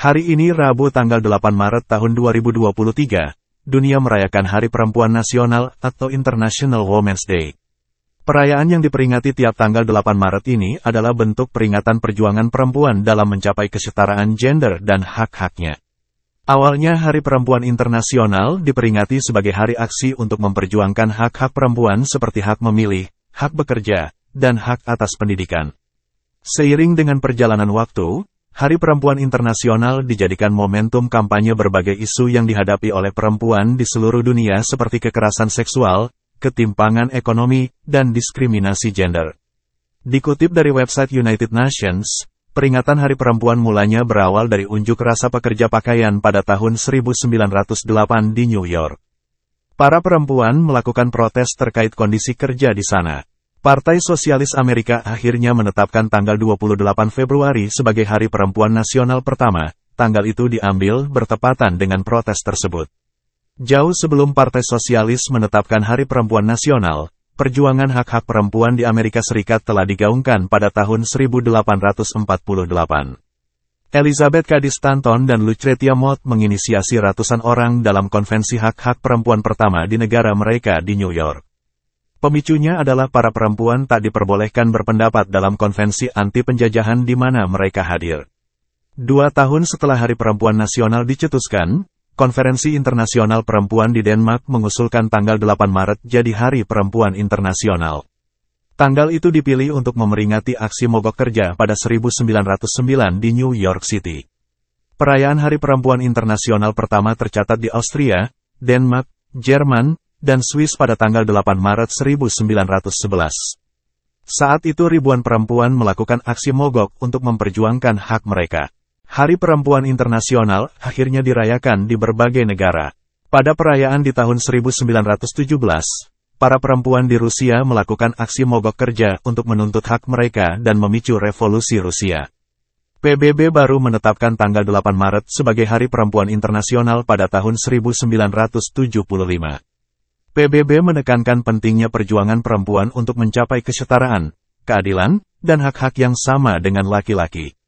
Hari ini Rabu tanggal 8 Maret tahun 2023, dunia merayakan Hari Perempuan Nasional atau International Women's Day. Perayaan yang diperingati tiap tanggal 8 Maret ini adalah bentuk peringatan perjuangan perempuan dalam mencapai kesetaraan gender dan hak-haknya. Awalnya Hari Perempuan Internasional diperingati sebagai hari aksi untuk memperjuangkan hak-hak perempuan seperti hak memilih, hak bekerja, dan hak atas pendidikan. Seiring dengan perjalanan waktu, Hari Perempuan Internasional dijadikan momentum kampanye berbagai isu yang dihadapi oleh perempuan di seluruh dunia seperti kekerasan seksual, ketimpangan ekonomi, dan diskriminasi gender. Dikutip dari website United Nations, peringatan Hari Perempuan mulanya berawal dari unjuk rasa pekerja pakaian pada tahun 1908 di New York. Para perempuan melakukan protes terkait kondisi kerja di sana. Partai Sosialis Amerika akhirnya menetapkan tanggal 28 Februari sebagai Hari Perempuan Nasional pertama. Tanggal itu diambil bertepatan dengan protes tersebut. Jauh sebelum Partai Sosialis menetapkan Hari Perempuan Nasional, perjuangan hak-hak perempuan di Amerika Serikat telah digaungkan pada tahun 1848. Elizabeth Cady Stanton dan Lucretia Mott menginisiasi ratusan orang dalam konvensi hak-hak perempuan pertama di negara mereka di New York. Pemicunya adalah para perempuan tak diperbolehkan berpendapat dalam konvensi anti penjajahan di mana mereka hadir. Dua tahun setelah Hari Perempuan Nasional dicetuskan, Konferensi Internasional Perempuan di Denmark mengusulkan tanggal 8 Maret jadi Hari Perempuan Internasional. Tanggal itu dipilih untuk memeringati aksi mogok kerja pada 1909 di New York City. Perayaan Hari Perempuan Internasional pertama tercatat di Austria, Denmark, Jerman, dan Swiss pada tanggal 8 Maret 1911. Saat itu ribuan perempuan melakukan aksi mogok untuk memperjuangkan hak mereka. Hari Perempuan Internasional akhirnya dirayakan di berbagai negara. Pada perayaan di tahun 1917, para perempuan di Rusia melakukan aksi mogok kerja untuk menuntut hak mereka dan memicu revolusi Rusia. PBB baru menetapkan tanggal 8 Maret sebagai Hari Perempuan Internasional pada tahun 1975. PBB menekankan pentingnya perjuangan perempuan untuk mencapai kesetaraan, keadilan, dan hak-hak yang sama dengan laki-laki.